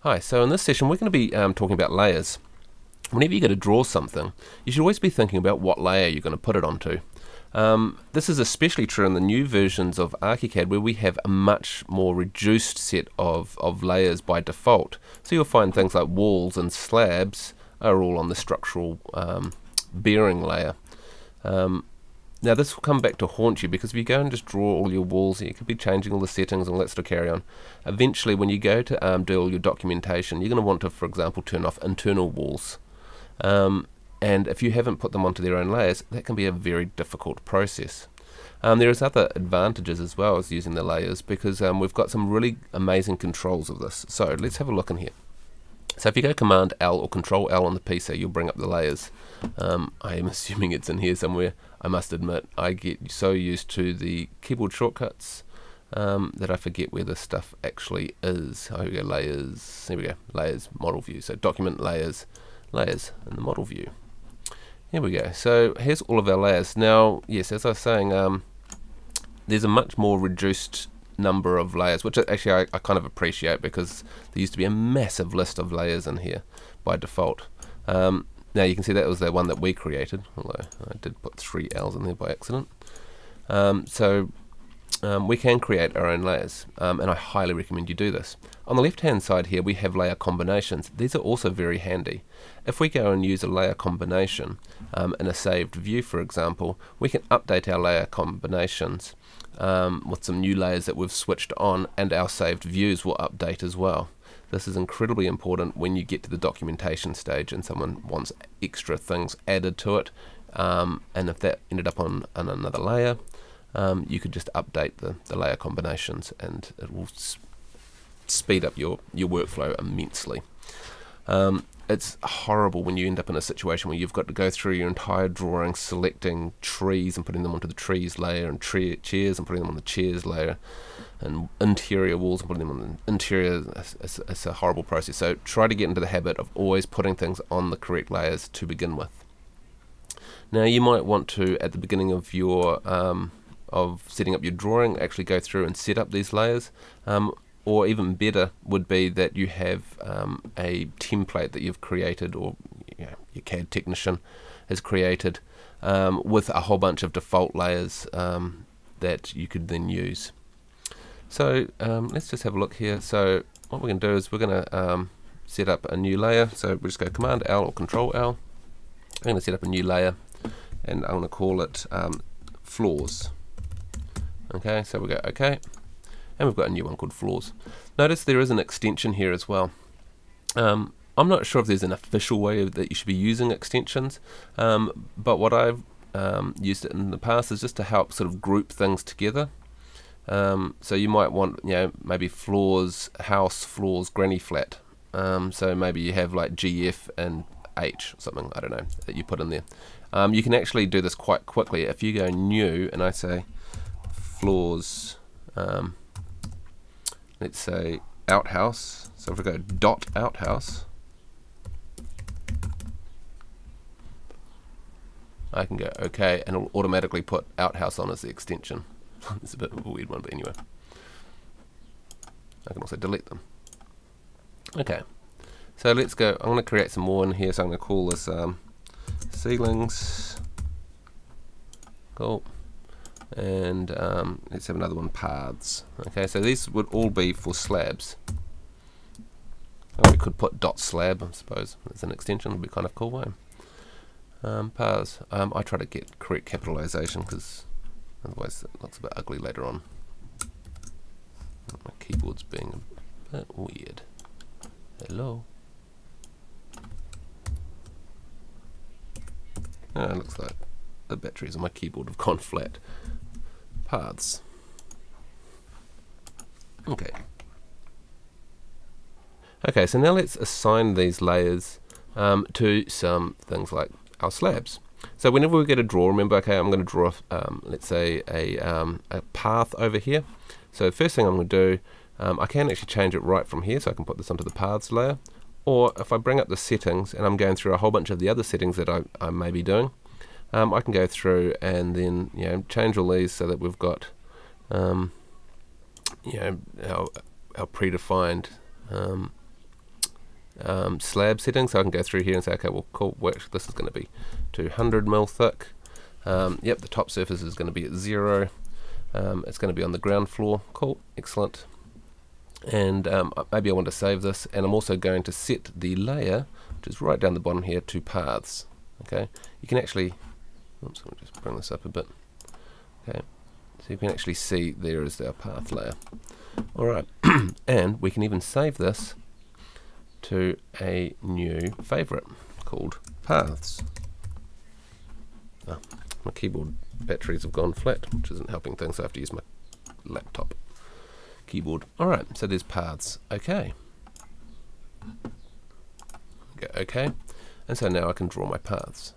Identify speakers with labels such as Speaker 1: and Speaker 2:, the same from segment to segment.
Speaker 1: Hi, so in this session we're going to be um, talking about layers. Whenever you go to draw something, you should always be thinking about what layer you're going to put it onto. Um, this is especially true in the new versions of ArchiCAD where we have a much more reduced set of, of layers by default. So you'll find things like walls and slabs are all on the structural um, bearing layer. Um, now this will come back to haunt you because if you go and just draw all your walls, you could be changing all the settings and sort of carry on. Eventually when you go to um, do all your documentation, you're going to want to, for example, turn off internal walls. Um, and if you haven't put them onto their own layers, that can be a very difficult process. Um, there is other advantages as well as using the layers because um, we've got some really amazing controls of this. So let's have a look in here. So if you go Command L or Control L on the PC, you'll bring up the layers. Um, I am assuming it's in here somewhere. I must admit, I get so used to the keyboard shortcuts um, that I forget where this stuff actually is. Oh, here we go, layers. Here we go, layers, model view. So document layers, layers and the model view. Here we go. So here's all of our layers. Now, yes, as I was saying, um, there's a much more reduced number of layers, which actually I, I, kind of appreciate because there used to be a massive list of layers in here by default. Um, now you can see that was the one that we created, although I did put three L's in there by accident. Um, so um, we can create our own layers, um, and I highly recommend you do this. On the left hand side here we have layer combinations. These are also very handy. If we go and use a layer combination um, in a saved view for example, we can update our layer combinations um, with some new layers that we've switched on and our saved views will update as well. This is incredibly important when you get to the documentation stage and someone wants extra things added to it. Um, and if that ended up on, on another layer, um, you could just update the, the layer combinations and it will speed up your, your workflow immensely. Um, it's horrible when you end up in a situation where you've got to go through your entire drawing selecting trees and putting them onto the trees layer and chairs and putting them on the chairs layer and interior walls and putting them on the interior. It's, it's, a horrible process. So try to get into the habit of always putting things on the correct layers to begin with. Now you might want to at the beginning of your um, of setting up your drawing actually go through and set up these layers. Um, or even better would be that you have um, a template that you've created or you know, your CAD technician has created um, with a whole bunch of default layers um, that you could then use. So um, let's just have a look here. So what we're going to do is we're going to um, set up a new layer. So we just go Command L or Control L. I'm going to set up a new layer and I'm going to call it um, floors. Okay, so we go OK and we've got a new one called floors. Notice there is an extension here as well. Um, I'm not sure if there's an official way that you should be using extensions, um, but what I've um, used it in the past is just to help sort of group things together. Um, so you might want, you know, maybe floors, house, floors, granny flat. Um, so maybe you have like GF and H or something, I don't know, that you put in there. Um, you can actually do this quite quickly. If you go new and I say floors, um, let's say outhouse. So if we go dot outhouse, I can go OK and it'll automatically put outhouse on as the extension. it's a bit of a weird one, but anyway. I can also delete them. Okay, so let's go. I'm going to create some more in here, so I'm going to call this um, ceilings. Cool and um, let's have another one paths. Okay so these would all be for slabs. We could put dot slab I suppose as an extension would be kind of cool way um, paths. Um, I try to get correct capitalization because otherwise it looks a bit ugly later on. My keyboard's being a bit weird. Hello? Oh, it looks like the batteries on my keyboard have gone flat paths. Okay. Okay, so now let's assign these layers um, to some things like our slabs. So whenever we get a draw, remember, okay, I'm going to draw, um, let's say, a, um, a path over here. So first thing I'm going to do, um, I can actually change it right from here, so I can put this onto the paths layer. Or if I bring up the settings, and I'm going through a whole bunch of the other settings that I, I may be doing, um, I can go through and then you know change all these so that we've got um, you know our, our predefined um, um, slab setting, so I can go through here and say, okay, well, cool, work. This is going to be 200 mil thick. Um, yep, the top surface is going to be at zero. Um, it's going to be on the ground floor. Cool, excellent. And maybe I want to save this, and I'm also going to set the layer, which is right down the bottom here, to paths. Okay, you can actually, oops, me just bring this up a bit. Okay, so you can actually see there is our path layer. Alright, and we can even save this to a new favorite called paths. Oh, my keyboard batteries have gone flat, which isn't helping things, I have to use my laptop keyboard. Alright, so there's paths. Okay. Okay. And so now I can draw my paths.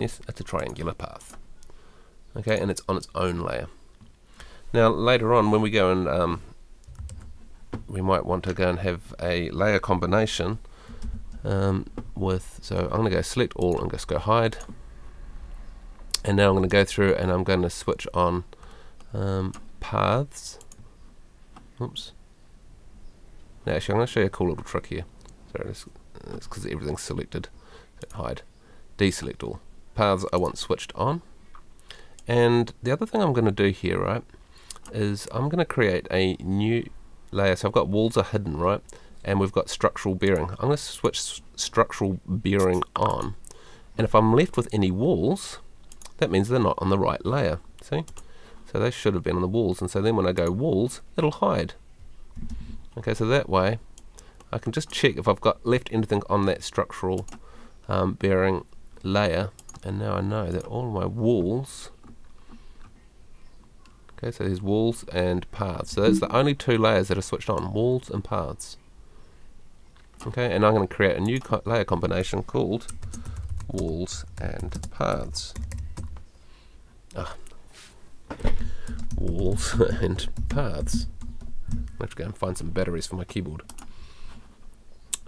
Speaker 1: Yes, it's a triangular path. Okay, and it's on its own layer. Now later on when we go and um, we might want to go and have a layer combination um, with, so I'm going to go select all and just go hide. And now I'm going to go through and I'm going to switch on um, paths. Oops. Now actually I'm going to show you a cool little trick here. Sorry it's because everything's selected. Hide. Deselect all paths I want switched on and the other thing I'm going to do here right is I'm going to create a new layer. So I've got walls are hidden, right? And we've got structural bearing. I'm going to switch structural bearing on. And if I'm left with any walls, that means they're not on the right layer. See? So they should have been on the walls. And so then when I go walls, it'll hide. Okay, so that way I can just check if I've got left anything on that structural um, bearing layer. And now I know that all my walls Okay, so there's walls and paths. So that's the only two layers that are switched on, walls and paths. Okay, and I'm going to create a new co layer combination called walls and paths. Ah. Walls and paths. Let's go and find some batteries for my keyboard.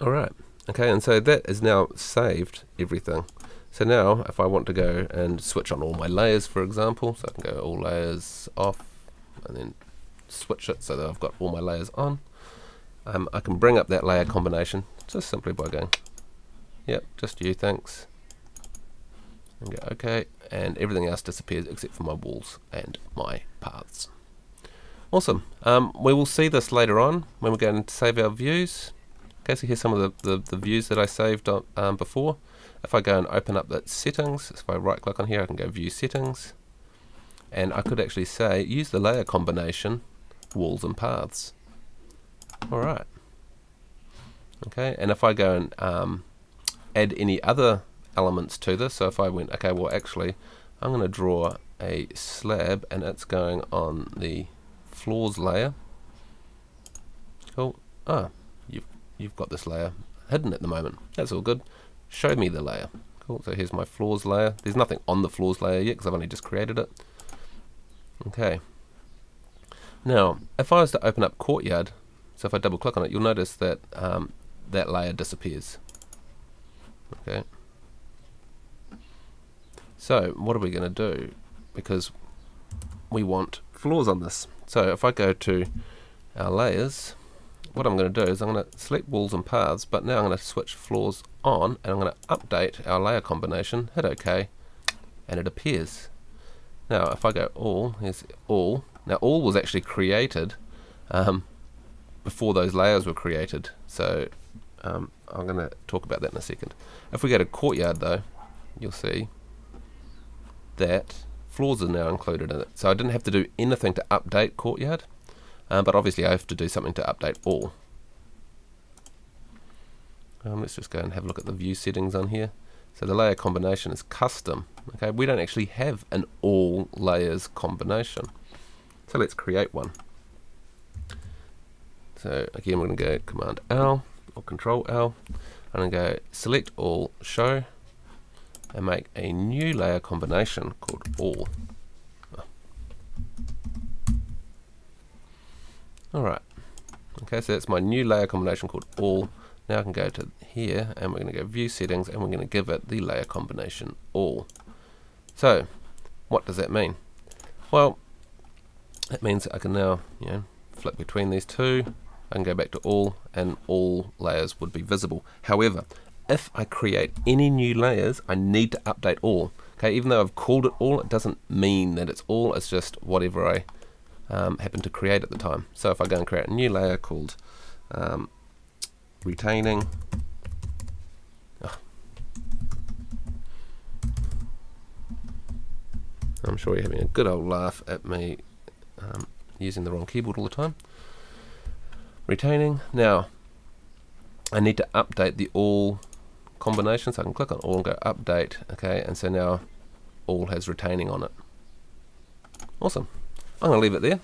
Speaker 1: Alright, okay, and so that is now saved everything. So now if I want to go and switch on all my layers for example, so I can go all layers off and then switch it so that I've got all my layers on. Um, I can bring up that layer combination just simply by going, yep, just you, thanks. And go OK, and everything else disappears except for my walls and my paths. Awesome. Um, we will see this later on when we're going to save our views. Okay, so here's some of the, the, the views that I saved um, before. If I go and open up that settings, if I right click on here I can go view settings and I could actually say use the layer combination walls and paths. Alright. Okay, and if I go and um, add any other elements to this, so if I went, okay, well actually I'm going to draw a slab and it's going on the floors layer. Cool. Ah, you've, got this layer hidden at the moment. That's all good show me the layer. Cool, so here's my floors layer. There's nothing on the floors layer yet because I've only just created it. Okay. Now, if I was to open up Courtyard, so if I double click on it, you'll notice that um, that layer disappears. Okay. So, what are we going to do? Because we want floors on this. So, if I go to our layers, what I'm going to do is I'm going to select walls and paths, but now I'm going to switch floors on, and I'm going to update our layer combination, hit OK, and it appears. Now, if I go all, here's all. Now, all was actually created um, before those layers were created. So, um, I'm going to talk about that in a second. If we go to Courtyard, though, you'll see that floors are now included in it. So I didn't have to do anything to update Courtyard. Um, but obviously I have to do something to update all. Um, let's just go and have a look at the view settings on here. So the layer combination is custom. Okay, we don't actually have an all layers combination. So let's create one. So again, we're going to go Command L or Control L. I'm going to go Select All, Show, and make a new layer combination called All. Alright. Okay, so that's my new layer combination called all. Now I can go to here and we're going to go view settings and we're going to give it the layer combination all. So, what does that mean? Well, it means I can now, you know, flip between these two. I can go back to all and all layers would be visible. However, if I create any new layers, I need to update all. Okay, even though I've called it all, it doesn't mean that it's all, it's just whatever I um, happen to create at the time. So if I go and create a new layer called um, retaining, oh. I'm sure you're having a good old laugh at me um, using the wrong keyboard all the time. Retaining, now I need to update the all combination, so I can click on all and go update, okay, and so now all has retaining on it. Awesome. I'm going to leave it there.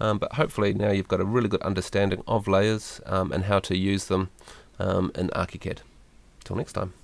Speaker 1: Um, but hopefully now you've got a really good understanding of layers um, and how to use them um, in ArchiCAD. Till next time.